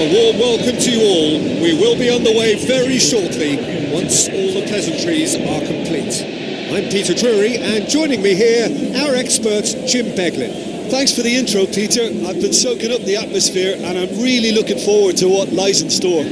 a warm welcome to you all. We will be on the way very shortly once all the pleasantries are complete. I'm Peter Drury, and joining me here, our expert, Jim Beglin. Thanks for the intro, Peter. I've been soaking up the atmosphere, and I'm really looking forward to what lies in store.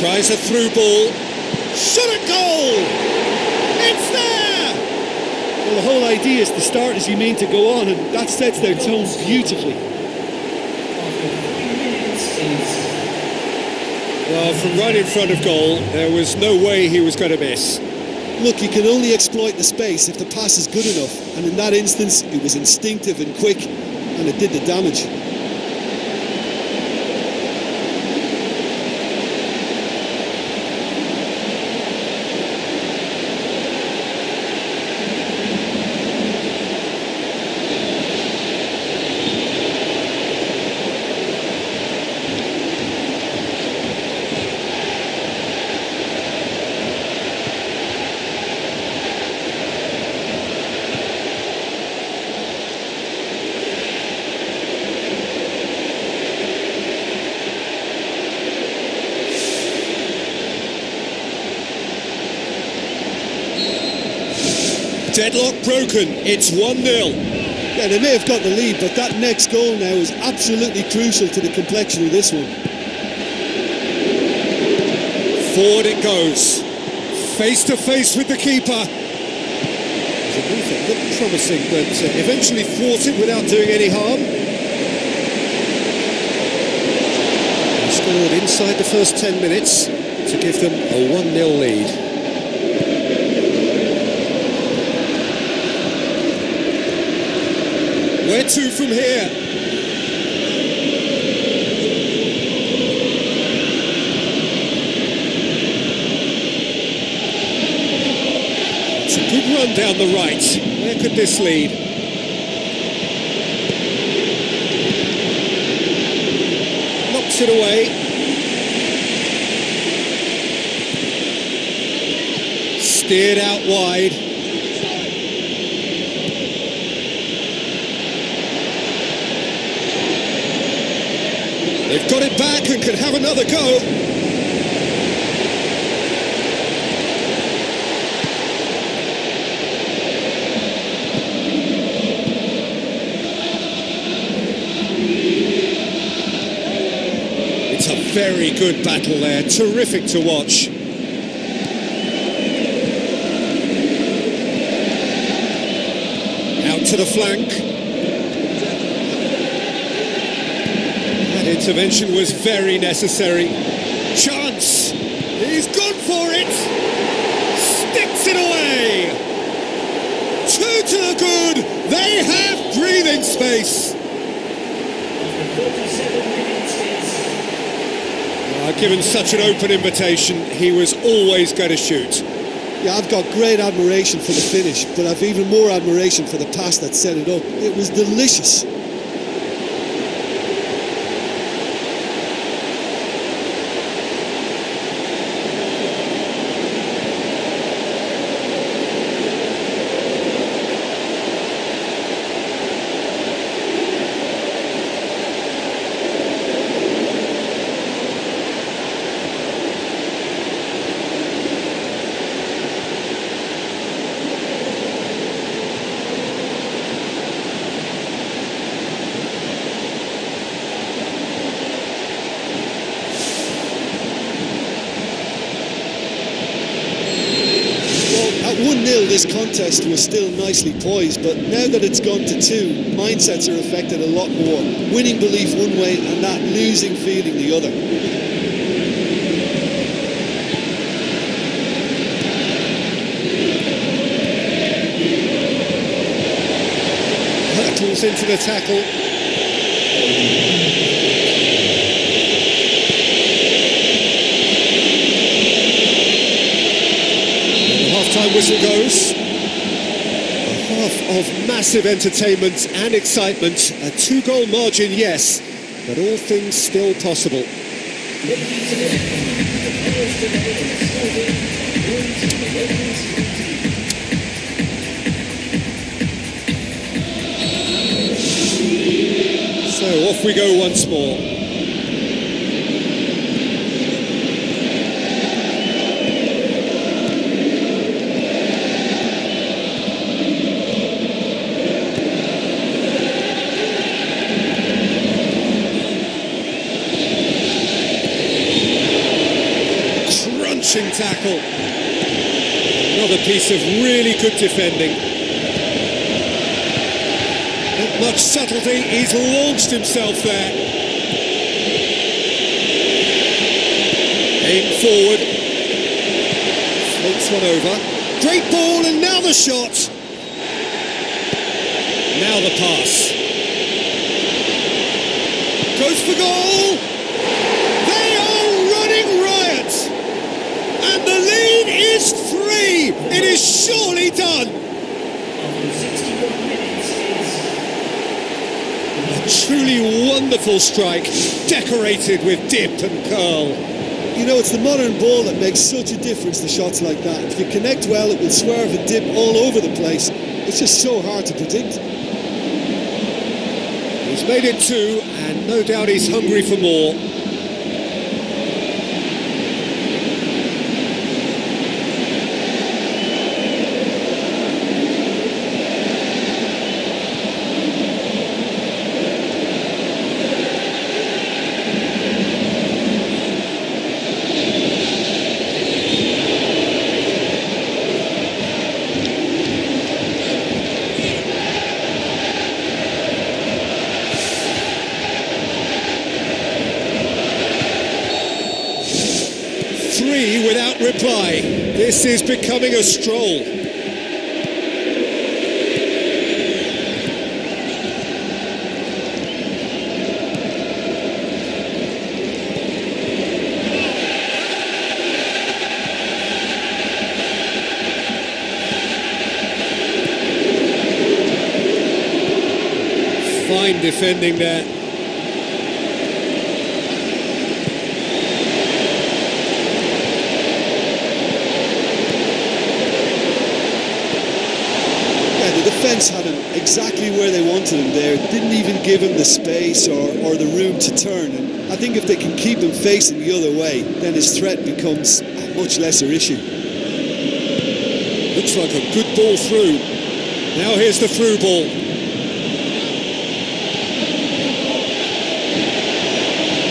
Tries a through ball. Shot a goal! It's there! Well, the whole idea is to start as you mean to go on, and that sets their tone beautifully. Well, from right in front of goal, there was no way he was going to miss. Look, you can only exploit the space if the pass is good enough, and in that instance, it was instinctive and quick, and it did the damage. Deadlock broken. It's 1 0. Yeah, they may have got the lead, but that next goal now is absolutely crucial to the complexion of this one. Forward it goes. Face to face with the keeper. It a move that looked promising, but uh, eventually thwarted without doing any harm. He scored inside the first 10 minutes to give them a 1 0 lead. Where to from here? It's a good run down the right. Where could this lead? Knocks it away. Steered out wide. They've got it back and can have another go. It's a very good battle there. Terrific to watch. Out to the flank. Intervention was very necessary. Chance! He's gone for it! Sticks it away! Two to the good! They have breathing space! Uh, given such an open invitation, he was always going to shoot. Yeah, I've got great admiration for the finish, but I've even more admiration for the pass that set it up. It was delicious. Still, this contest was still nicely poised, but now that it's gone to two, mindsets are affected a lot more. Winning belief one way and that losing feeling the other. Into the tackle. Half-time whistle goes. A half of massive entertainment and excitement. A two-goal margin, yes, but all things still possible. So off we go once more. Tackle. Another piece of really good defending. Not much subtlety, he's launched himself there. Aim forward. Floats one over. Great ball, and now the shot. Now the pass. Goes for goal. They are running riot. And the lead is three. It is surely done. A truly wonderful strike, decorated with dip and curl. You know, it's the modern ball that makes such a difference to shots like that. If you connect well, it will swerve and dip all over the place. It's just so hard to predict. He's made it two, and no doubt he's hungry for more. Three without reply. This is becoming a stroll. Fine defending there. Yeah, the defence had him exactly where they wanted him there. Didn't even give him the space or, or the room to turn. And I think if they can keep him facing the other way, then his threat becomes a much lesser issue. Looks like a good ball through. Now here's the through ball.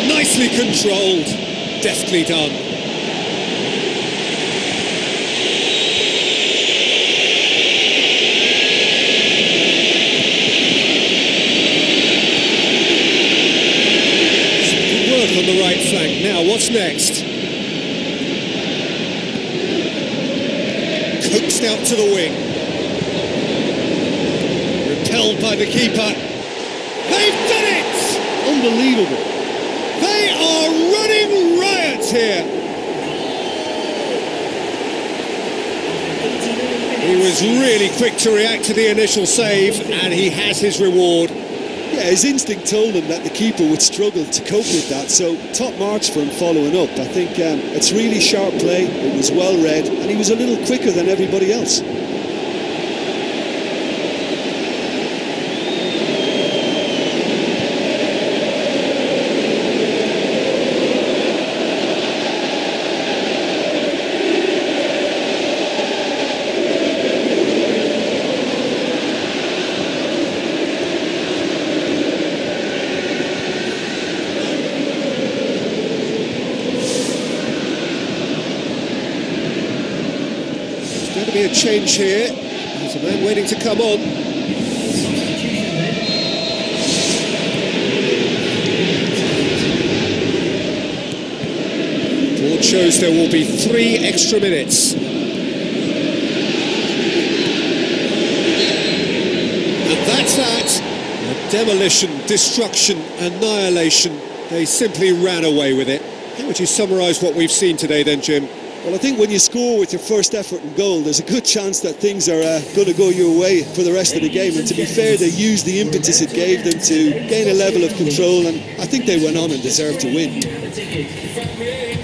Nicely controlled. Deftly done. Some good work on the right flank. Now, what's next? Coaxed out to the wing. Repelled by the keeper. They've done it! Unbelievable. They are running riot here. He was really quick to react to the initial save, and he has his reward. Yeah, his instinct told him that the keeper would struggle to cope with that, so top marks for him following up. I think um, it's really sharp play, it was well read, and he was a little quicker than everybody else. Be a change here. There's a man waiting to come on. Board shows there will be three extra minutes. And that's that. Demolition, destruction, annihilation. They simply ran away with it. How would you summarise what we've seen today then, Jim? Well, I think when you score with your first effort and goal, there's a good chance that things are uh, going to go your way for the rest of the game. And to be fair, they used the impetus it gave them to gain a level of control, and I think they went on and deserved to win.